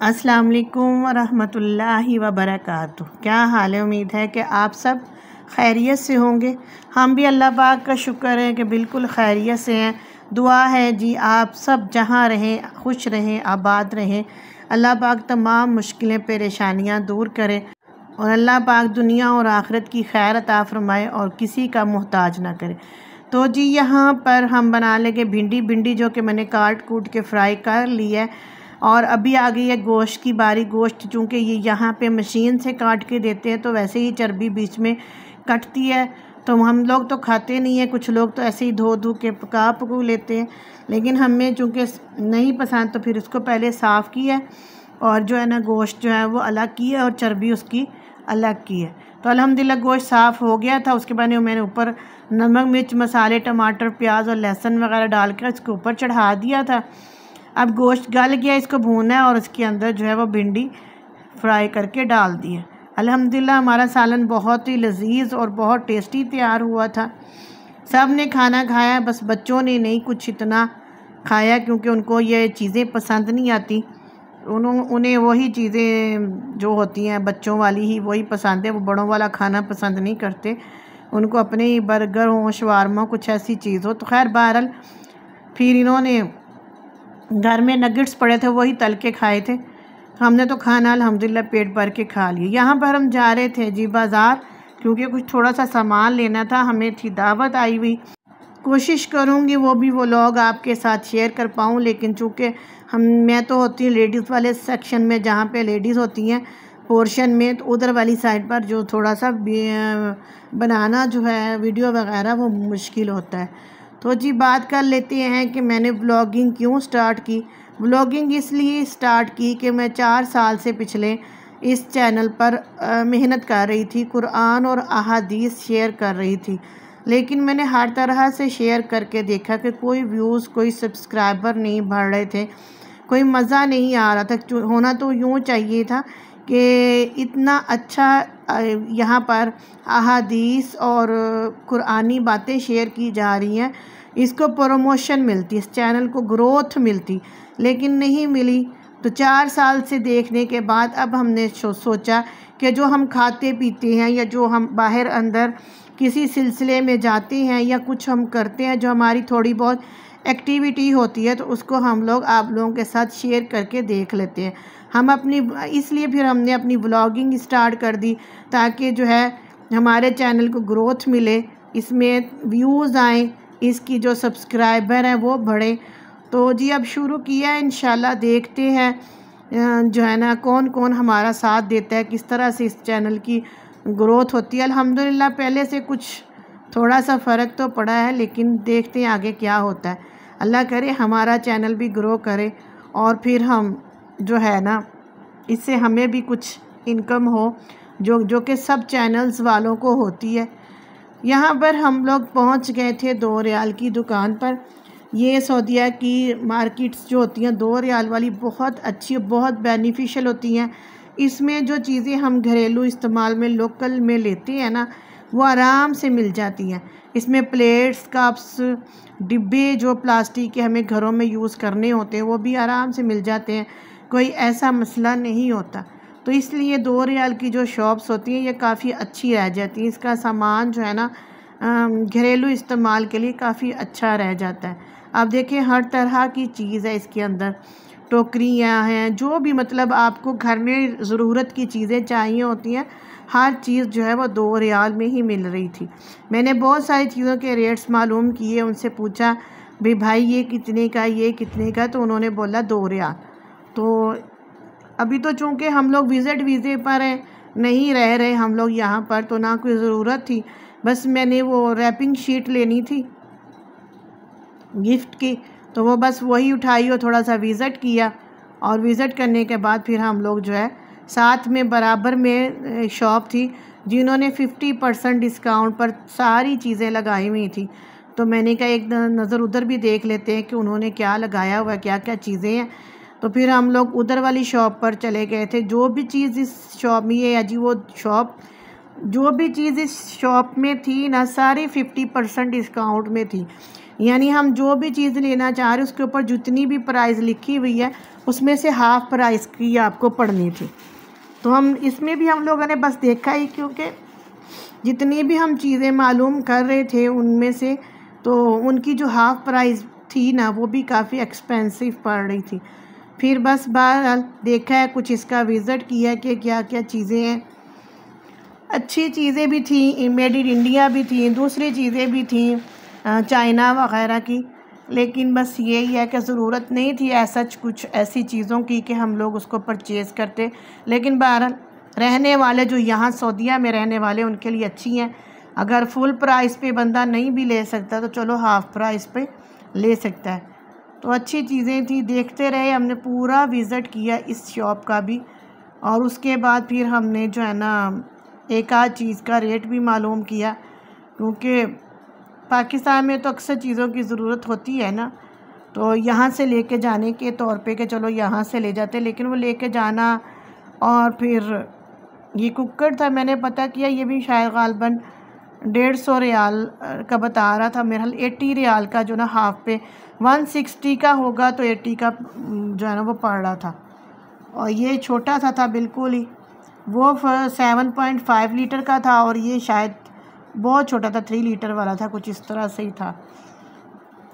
السلام علیکم ورحمۃ اللہ وبرکاتہ۔ کیا حال ہے؟ امید ہے کہ آپ سب خیریت سے ہوں گے۔ ہم بھی اللہ پاک کا شکر ہے کہ بالکل خیریت سے ہیں۔ دعا ہے جی آپ سب جہاں رہیں، خوش رہیں، آباد رہیں۔ اللہ پاک تمام مشکلیں، پریشانیاں دور کرے۔ اور اللہ پاک دنیا اور آخرت کی خیر عطا فرمائے اور کسی کا محتاج نہ کرے۔ تو جی یہاں پر ہم بنا لیں گے بھنڈی۔ بھنڈی جو کہ میں نے کاٹ کوٹ کے فرائی کر لی ہے۔ اور ابھی آ گئی ہے گوشت کی باری گوشت چونکہ یہ یہاں پہ مشین سے کاٹ کے دیتے ہیں، تو ویسے ہی چربی بیچ میں کٹتی ہے۔ تو ہم لوگ تو کھاتے نہیں ہیں، کچھ لوگ تو ایسے ہی دھو دھو کے پکا پکو لیتے ہیں۔ لیکن ہمیں چونکہ نہیں پسند تو پھر اس کو پہلے صاف کیا ہے اور جو ہے نا گوشت جو ہے وہ الگ کی ہے اور چربی اس کی الگ کی ہے۔ تو الحمدللہ گوشت صاف ہو گیا تھا، اس کے بعد میں نے اوپر نمک، مرچ، مسالے، ٹماٹر، پیاز اور لہسن وغیرہ ڈال کر اس کے اوپر چڑھا دیا تھا۔ اب گوشت گل گیا، اس کو بھونا ہے اور اس کے اندر جو ہے وہ بھنڈی فرائی کر کے ڈال دی ہے۔ الحمدللہ ہمارا سالن بہت ہی لذیذ اور بہت ٹیسٹی تیار ہوا تھا۔ سب نے کھانا کھایا، بس بچوں نے نہیں کچھ اتنا کھایا کیونکہ ان کو یہ چیزیں پسند نہیں آتی۔ انہوں انہیں وہی چیزیں جو ہوتی ہیں، بچوں والی ہی وہی پسند ہے وہ بڑوں والا کھانا پسند نہیں کرتے۔ ان کو اپنے ہی برگر ہوں شوارما کچھ ایسی چیز ہو۔ تو خیر، بہرحال پھر انہوں نے گھر میں نگٹس پڑے تھے، وہی تل کے کھائے تھے۔ ہم نے تو کھانا الحمدللہ پیٹ بھر کے کھا لیے یہاں پر ہم جا رہے تھے جی بازار، کیونکہ کچھ تھوڑا سا سامان لینا تھا، ہمیں تھی دعوت آئی ہوئی۔ کوشش کروں گی وہ بھی وہ لوگ آپ کے ساتھ شیئر کر پاؤں، لیکن چونکہ ہم، میں تو ہوتی ہوں لیڈیز والے سیکشن میں جہاں پہ لیڈیز ہوتی ہیں پورشن میں، تو ادھر والی سائڈ پر جو تھوڑا سا بنانا جو ہے، ویڈیو وغیرہ وہ مشکل ہوتا ہے۔ تو جی بات کر لیتے ہیں کہ میں نے بلاگنگ کیوں سٹارٹ کی؟ بلاگنگ اس لیے سٹارٹ کی کہ میں چار سال سے پچھلے اس چینل پر محنت کر رہی تھی، قرآن اور احادیث شیئر کر رہی تھی۔ لیکن میں نے ہر طرح سے شیئر کر کے دیکھا کہ کوئی ویوز کوئی سبسکرائبر نہیں بڑھ رہے تھے، کوئی مزہ نہیں آ رہا تھا۔ ہونا تو یوں چاہیے تھا کہ اتنا اچھا یہاں پر احادیث اور قرآنی باتیں شیئر کی جا رہی ہیں۔ اس کو پروموشن ملتی، اس چینل کو گروتھ ملتی، لیکن نہیں ملی۔ تو چار سال سے دیکھنے کے بعد اب ہم نے سوچا کہ جو ہم کھاتے پیتے ہیں یا جو ہم باہر اندر کسی سلسلے میں جاتے ہیں یا کچھ ہم کرتے ہیں، جو ہماری تھوڑی بہت ایکٹیویٹی ہوتی ہے تو اس کو ہم لوگ آپ لوگوں کے ساتھ شیئر کر کے دیکھ لیتے ہیں۔ ہم اپنی اس لیے پھر ہم نے اپنی ولاگنگ اسٹارٹ کر دی تاکہ جو ہے ہمارے چینل کو گروتھ ملے، اس میں ویوز آئیں، اس کی جو سبسکرائبر ہیں وہ بڑھیں۔ تو جی اب شروع کیا ہے، انشاءاللہ دیکھتے ہیں جو ہے نا، کون کون ہمارا ساتھ دیتا ہے، کس طرح سے اس چینل کی گروتھ ہوتی ہے۔ الحمدللہ، پہلے سے کچھ تھوڑا سا فرق تو پڑا ہے، لیکن دیکھتے ہیں آگے کیا ہوتا ہے۔ اللہ کرے ہمارا چینل بھی گرو کرے اور پھر ہم جو ہے نا، اس سے ہمیں بھی کچھ انکم ہو، جو جو کہ سب چینلز والوں کو ہوتی ہے۔ یہاں پر ہم لوگ پہنچ گئے تھے دو ریال کی دکان پر۔ یہ سعودیہ کی مارکیٹس جو ہوتی ہیں، دو ریال والی بہت اچھی، بہت بینیفیشل ہوتی ہیں۔ اس میں جو چیزیں ہم گھریلو استعمال میں لوکل میں لیتے ہیں نا وہ آرام سے مل جاتی ہیں۔ اس میں پلیٹس، کپس، ڈبے جو پلاسٹک کے ہمیں گھروں میں یوز کرنے ہوتے ہیں، وہ بھی آرام سے مل جاتے ہیں۔ کوئی ایسا مسئلہ نہیں ہوتا۔ تو اس لیے دو ریال کی جو شاپس ہوتی ہیں، یہ کافی اچھی رہ جاتی ہیں۔ اس کا سامان جو ہے نا گھریلو استعمال کے لیے کافی اچھا رہ جاتا ہے۔ اب دیکھیں، ہر طرح کی چیز ہے اس کے اندر۔ ٹوکریاں ہیں، جو بھی مطلب آپ کو گھر میں ضرورت کی چیزیں چاہیے ہوتی ہیں ہر چیز جو ہے وہ دو ریال میں ہی مل رہی تھی۔ میں نے بہت ساری چیزوں کے ریٹس معلوم کیے، ان سے پوچھا بھی بھائی یہ کتنے کا، یہ کتنے کا، تو انہوں نے بولا دو ریال۔ تو ابھی تو چونکہ ہم لوگ وزٹ ویزے پر ہیں، نہیں رہ رہے ہم لوگ یہاں پر، تو نہ کوئی ضرورت تھی۔ بس میں نے وہ ریپنگ شیٹ لینی تھی گفٹ کی، تو وہ بس وہی اٹھائی اور تھوڑا سا وزٹ کیا۔ اور وزٹ کرنے کے بعد پھر ہم لوگ جو ہے ساتھ میں برابر میں شاپ تھی جنہوں نے ففٹی پرسنٹ ڈسکاؤنٹ پر ساری چیزیں لگائی ہوئی تھیں۔ تو میں نے کہا، ایک نظر ادھر بھی دیکھ لیتے ہیں کہ انہوں نے کیا لگایا ہوا ہے، کیا کیا چیزیں ہیں۔ تو پھر ہم لوگ ادھر والی شاپ پر چلے گئے تھے۔ جو بھی چیز اس شاپ میں، یہ جی وہ شاپ۔ جو بھی چیز اس شاپ میں تھی نا، ساری ففٹی پرسنٹ ڈسکاؤنٹ میں تھی۔ یعنی ہم جو بھی چیز لینا چاہ رہے، اس کے اوپر جتنی بھی پرائز لکھی ہوئی ہے، اس میں سے ہاف پرائز کی آپ کو پڑھنی تھی۔ تو ہم اس میں بھی ہم لوگوں نے بس دیکھا ہی کیونکہ جتنی بھی ہم چیزیں معلوم کر رہے تھے ان میں سے، تو ان کی جو ہاف پرائز تھی نا، وہ بھی کافی ایکسپینسو پڑ رہی تھی۔ پھر بس بہرحال دیکھا ہے، کچھ اس کا وزٹ کیا کہ کیا کیا چیزیں ہیں۔ اچھی چیزیں بھی تھیں میڈ ان انڈیا بھی تھیں، دوسری چیزیں بھی تھیں چائنا وغیرہ کی۔ لیکن بس یہی ہے کہ ضرورت نہیں تھی ایسا کچھ ایسی چیزوں کی کہ ہم لوگ اس کو پرچیز کرتے۔ لیکن بہرحال رہنے والے جو یہاں سعودیہ میں رہنے والے ان کے لیے اچھی ہیں۔ اگر فل پرائز پہ بندہ نہیں بھی لے سکتا تو چلو ہاف پرائز پہ لے سکتا ہے۔ تو اچھی چیزیں تھیں، دیکھتے رہے۔ ہم نے پورا وزٹ کیا اس شاپ کا بھی۔ اور اس کے بعد پھر ہم نے جو ہے نا، ایک آدھ چیز کا ریٹ بھی معلوم کیا۔ کیونکہ پاکستان میں تو اکثر چیزوں کی ضرورت ہوتی ہے نا۔ تو یہاں سے لے کے جانے کے طور پہ کہ چلو یہاں سے لے جاتے، لیکن وہ لے کے جانا اور پھر یہ ککر تھا، میں نے پتہ کیا، یہ بھی شاید غالباً ڈیڑھ سو ریال کا بتا رہا تھا۔ میرا ایٹی ریال کا جو نا ہاف پہ، ون سکسٹی کا ہوگا تو ایٹی کا جو ہے نا وہ پڑ رہا تھا۔ اور یہ چھوٹا سا تھا بالکل ہی، وہ سیون پوائنٹ فائیو لیٹر کا تھا اور یہ شاید بہت چھوٹا تھا تھری لیٹر والا تھا، کچھ اس طرح سے ہی تھا۔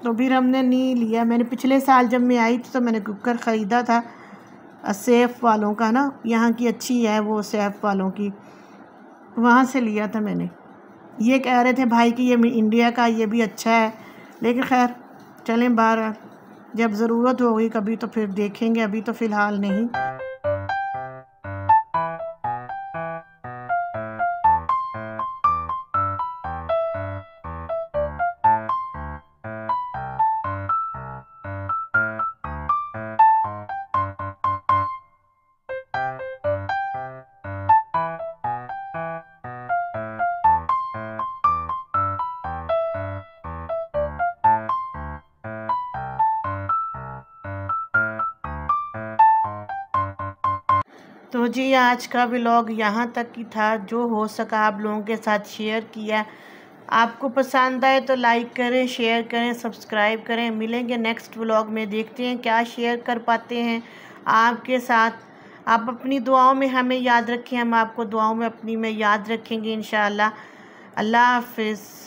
تو پھر ہم نے نہیں لیا۔ میں نے پچھلے سال جب میں آئی تھی تو میں نے کوکر خریدا تھا سیف والوں کا نا۔ یہاں کی اچھی ہے وہ سیف والوں کی۔ وہاں سے لیا تھا میں نے۔ یہ کہہ رہے تھے، بھائی کہ یہ انڈیا کا، یہ بھی اچھا ہے۔ لیکن خیر، چلیں بار جب ضرورت ہوگی کبھی تو پھر دیکھیں گے، ابھی تو فی الحال نہیں۔ تو جی آج کا ولاگ یہاں تک کی تھا۔ جو ہو سکا آپ لوگوں کے ساتھ شیئر کیا۔ آپ کو پسند آئے تو لائک کریں، شیئر کریں، سبسکرائب کریں۔ ملیں گے نیکسٹ ولاگ میں۔ دیکھتے ہیں کیا شیئر کر پاتے ہیں آپ کے ساتھ۔ آپ اپنی دعاؤں میں ہمیں یاد رکھیں۔ ہم آپ کو دعاؤں میں اپنی میں یاد رکھیں گے انشاءاللہ۔ اللہ حافظ۔